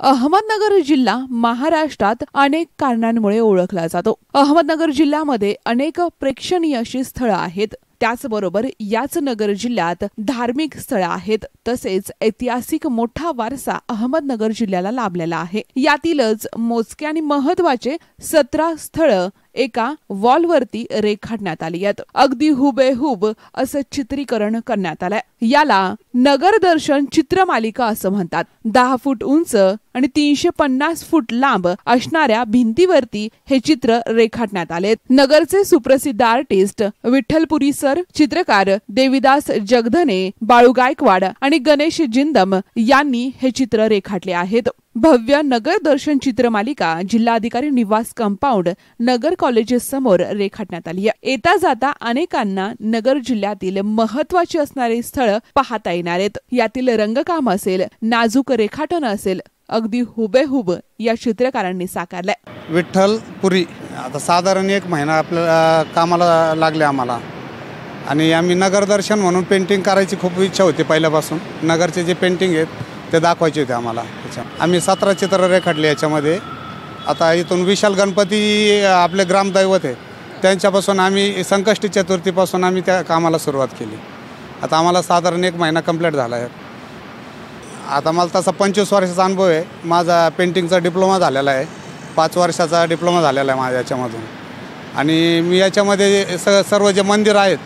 अहमदनगर जिल्हा महाराष्ट्रात अनेक कारणांमुळे ओळखला जातो. अहमदनगर जिल्ह्यामध्ये अनेक प्रेक्षणीय अशी स्थळं आहेत. त्याचबरोबर याच नगर जिल्ह्यात धार्मिक स्थळं आहेत. तसेच ऐतिहासिक मोठा वारसा अहमदनगर जिल्ह्याला लाभलेला आहे. यातीलच मोजके आणि महत्त्वाचे सतरा स्थळं एका वॉलवरती रेखाटण्यात आली आहेत. अगदी हुबेहूब असं चित्रीकरण करण्यात आलंय. याला नगरदर्शन चित्रमालिका असं म्हणतात. दहा फूट उंच आणि तीनशे पन्नास फूट लांब असणाऱ्या भिंतीवरती हे चित्र रेखाटण्यात आले नगरचे सुप्रसिद्ध आर्टिस्ट विठ्ठलपुरी सर चित्रकार देविदास जगधने बाळू गायकवाड आणि गणेश जिंदम यांनी हे चित्र रेखाटले आहेत. भव्य नगर दर्शन चित्रमालिका जिल्हाधिकारी निवास कंपाऊंड नगर कॉलेजेस समोर रेखाटण्यात आली आहे. येता जाता अनेकांना नगर जिल्ह्यातील महत्वाची असणारी स्थळ पाहता येणार आहेत. यातील रंगकाम असेल नाजूक रेखाटन असेल अगदी हुबेहुब या चित्रकारांनी साकारलंय. विठ्ठल पुरी. आता साधारण एक महिना आपल्याला कामाला लागले आम्हाला. आणि आम्ही नगरदर्शन म्हणून पेंटिंग करायची खूप इच्छा होती पहिल्यापासून. नगरचे जे पेंटिंग आहेत ते दाखवायचे होते आम्हाला. त्याच्या आम्ही सतरा चित्र रेखाटले याच्यामध्ये. आता इथून विशाल गणपती आपले ग्रामदैवत आहे. त्यांच्यापासून आम्ही संकष्टी चतुर्थीपासून आम्ही त्या कामाला सुरुवात केली. आता आम्हाला साधारण एक महिना कंप्लीट झाला आहे. आता मला तसा पंचवीस वर्षाचा अनुभव आहे. माझा पेंटिंगचा डिप्लोमा झालेला आहे. पाच वर्षाचा डिप्लोमा झालेला आहे माझ्या याच्यामधून. आणि मी याच्यामध्ये स सर्व जे मंदिर आहेत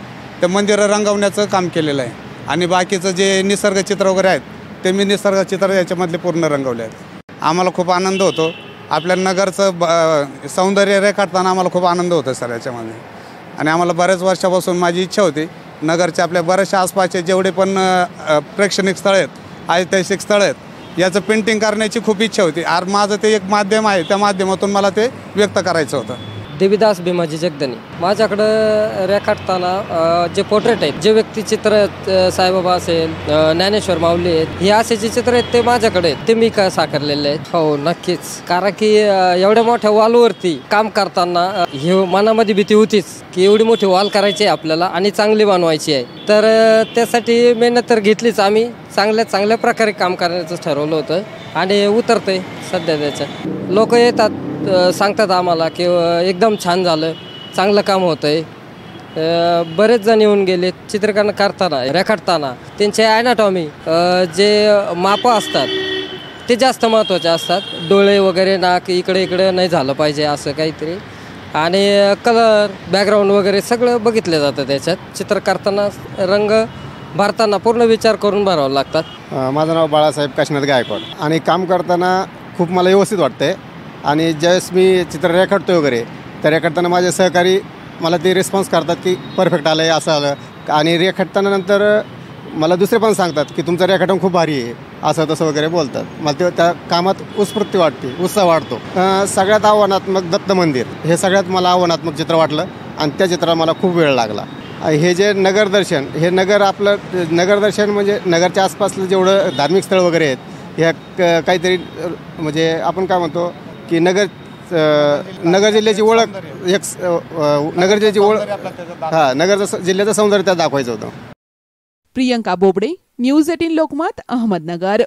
ते मंदिरं रंगवण्याचं काम केलेलं आहे. आणि बाकीचं जे निसर्ग चित्र वगैरे आहेत ते मी निसर्ग चित्र याच्यामधले पूर्ण रंगवले आहेत. आम्हाला खूप आनंद होतो. आपल्या नगरचं ब सौंदर्य रेखाटताना आम्हाला खूप आनंद होतो सर याच्यामध्ये. आणि आम्हाला बऱ्याच वर्षापासून माझी इच्छा होती नगरच्या आपल्या बऱ्याचशा आसपासचे जेवढे पण प्रेक्षणिक स्थळं आहेत ऐतिहासिक स्थळं आहेत याचं पेंटिंग करण्याची खूप इच्छा होती. आर माझं ते एक माध्यम आहे त्या माध्यमातून मला ते व्यक्त करायचं होतं. देवीदास भीमाजी जगदनी. माझ्याकडं रेखाटताना जे पोर्ट्रेट आहेत जे व्यक्तिचित्र साईबाबा असेल ज्ञानेश्वर माऊली आहेत हे असे जे चित्र आहेत ते माझ्याकडे आहेत. ते मी का साकारलेले आहेत? हो नक्कीच. कारण की एवढ्या मोठ्या वॉलवरती काम करताना हे मनामध्ये भीती होतीच की एवढी मोठी वॉल करायची आहे आपल्याला आणि चांगली बनवायची आहे. तर त्यासाठी मेहनत तर घेतलीच आम्ही. चांगल्या चांगल्या प्रकारे काम करण्याचं ठरवलं होतं आणि उतरतंय सध्या त्याचं. लोक येतात. सांगतात आम्हाला की एकदम छान झालं चांगलं काम होतं आहे बरेच जण येऊन गेले चित्रकरण करताना रेखाटताना. त्यांचे ॲनाटॉमी जे मापं असतात ते जास्त महत्त्वाचे असतात. डोळे वगैरे नाक इकडे इकडे नाही झालं पाहिजे असं काहीतरी. आणि कलर बॅकग्राऊंड वगैरे सगळं बघितलं जातं त्याच्यात. चित्र करताना रंग भरताना पूर्ण विचार करून भरावं लागतात. माझं नाव बाळासाहेब काश्मीर गायकवाड. आणि काम करताना खूप मला व्यवस्थित वाटते आणि ज्यावेळेस मी चित्र रेखाटतो वगैरे त्या रेखाटताना माझे सहकारी मला ते रिस्पॉन्स करतात की परफेक्ट आलं आहे असं आलं. आणि रेखाटताना नंतर मला दुसरे पण सांगतात की तुमचं रेखाटन खूप भारी आहे असं तसं वगैरे बोलतात. मला ते त्या कामात उत्स्फूर्ती वाटते उत्साह वाढतो. सगळ्यात आव्हानात्मक दत्त मंदिर हे सगळ्यात मला आव्हानात्मक चित्र वाटलं आणि त्या चित्राला मला खूप वेळ लागला. हे जे नगरदर्शन हे नगर आपलं नगरदर्शन म्हणजे नगरच्या आसपासलं जेवढं धार्मिक स्थळ वगैरे आहेत ह्या क- काहीतरी म्हणजे आपण काय म्हणतो की नगर नगर जिल्ह्याची ओळख एक नगर जिल्ह्याची ओळख हां नगर जिल्ह्याचं सौंदर्य त्यात दाखवायचं होतं. Priyanka Bobade news eighteen Lokmat Ahmednagar.